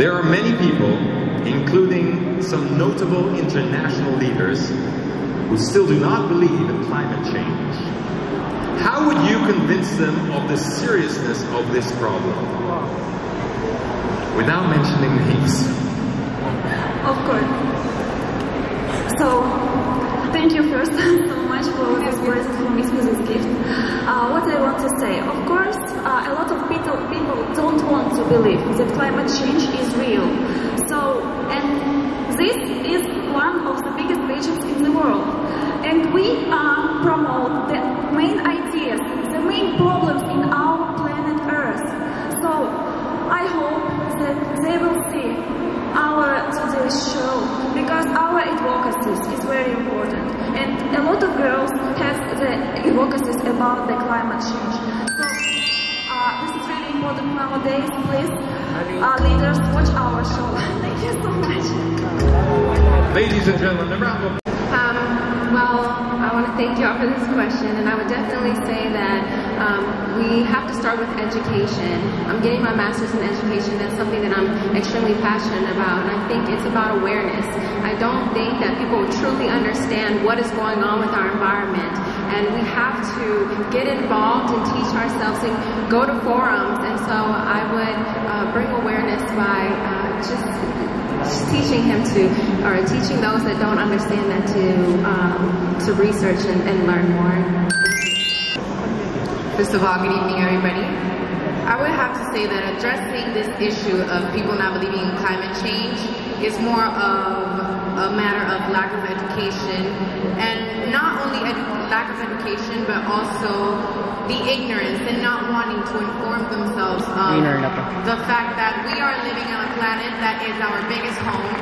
There are many people, including some notable international leaders, who still do not believe in climate change. How would you convince them of the seriousness of this problem? Without mentioning names. Of course. So, thank you first so much for this present for me, for this gift. Uh, what I want to say, of course, uh, a lot of people people believe that climate change is real. So, and this is one of the biggest regions in the world. And we uh, promote the main ideas, the main problems in our planet Earth. So, I hope that they will see our today's show because our advocacy is very important and a lot of girls have the advocacy about the climate change. So uh, this is really important nowadays. Please, uh, leaders, watch our show. Thank you so much. Ladies and gentlemen, a round of Um, well, I want to thank you all for this question, and I would definitely say that um, we have to start with education. I'm getting my master's in education. That's something that I'm extremely passionate about, and I think it's about awareness. I don't think that people truly understand what is going on with our environment, and we have to get involved and teach ourselves and go to forums. And so I would uh, bring awareness by uh, just teaching him to, or teaching those that don't understand that to, um, to research and, and learn more. First of all, good evening, everybody. I would have to say that addressing this issue of people not believing in climate change is more of a matter of lack of education, and not only edu- lack of education, but also the ignorance and not wanting to inform themselves of the fact that we are living on a planet that is our biggest home,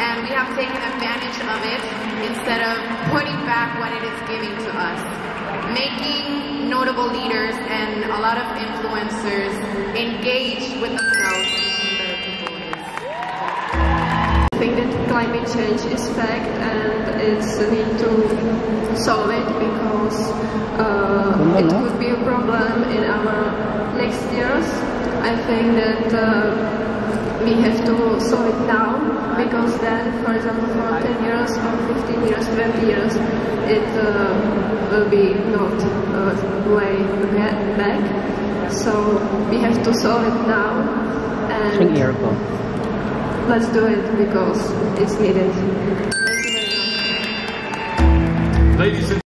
and we have taken advantage of it instead of putting back what it is giving to us. Making notable leaders and a lot of influencers engage with themselves climate change is fact and it's need to solve it because uh, it could be a problem in our next years. I think that uh, we have to solve it now because then, for example, for 10 years or 15 years, 20 years, it uh, will be not uh, way back. So we have to solve it now and let's do it because it's needed. Thank you very much. ladies and